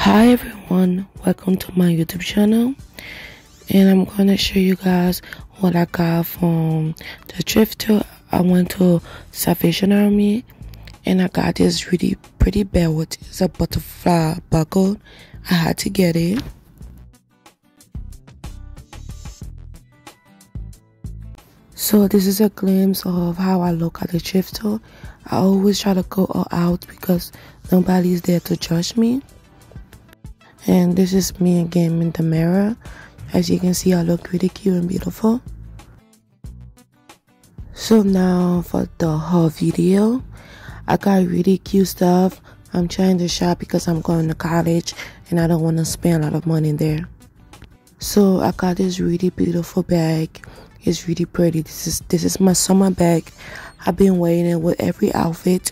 hi everyone. Welcome to my youtube channel. And i'm gonna show you guys what i got from the thrift store i went to salvation army and i got this really pretty belt it's a butterfly buckle. I had to get it. So this is a glimpse of how i look at the thrift store i always try to go all out because nobody's there to judge me and this is me again in the mirror as you can see I look really cute and beautiful. So now for the whole video. I got really cute stuff. I'm trying to shop because I'm going to college and I don't want to spend a lot of money there. So I got this really beautiful bag. It's really pretty. This is this is my summer bag. I've been wearing it with every outfit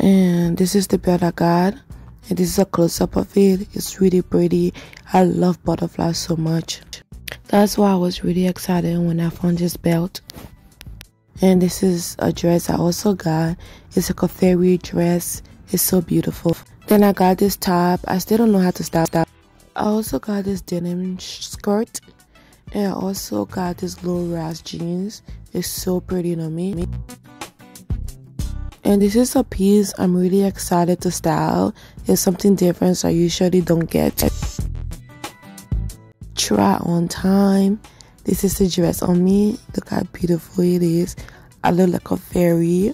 and this is the belt I got and this is a close-up of it. It's really pretty. I love butterflies so much. That's why I was really excited when I found this belt. And this is a dress I also got. It's like a fairy dress. It's so beautiful. Then I got this top. I still don't know how to style that. I also got this denim skirt. And I also got this low rise jeans. It's so pretty on me and this is a piece I'm really excited to style. It's something different so I usually don't get. Try on time. This is the dress on me. Look how beautiful it is. I look like a fairy.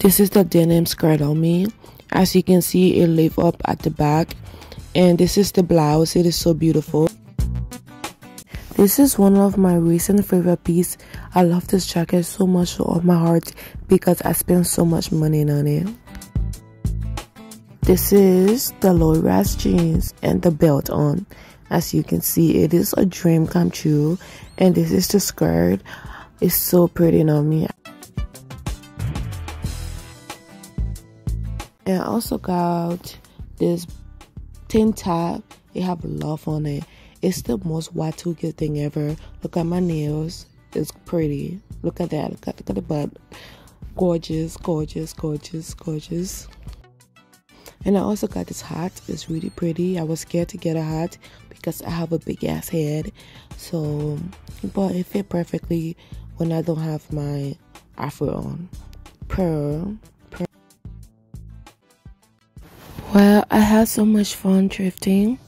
This is the denim skirt on me. As you can see, it lift up at the back. And this is the blouse. It is so beautiful. This is one of my recent favorite pieces. I love this jacket so much all my heart because I spent so much money on it. This is the low rise jeans and the belt on. As you can see, it is a dream come true. And this is the skirt. It's so pretty on me. And I also got this tin top. It have love on it. It's the most Y2K thing ever. Look at my nails. It's pretty. Look at that. Look at, look at the butt. Gorgeous, gorgeous, gorgeous, gorgeous. And I also got this hat. It's really pretty. I was scared to get a hat because I have a big ass head. So, but it fit perfectly when I don't have my afro on. Pearl. Pearl. Well, I had so much fun thrifting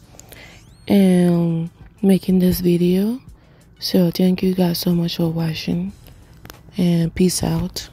and making this video. So thank you guys so much for watching. And peace out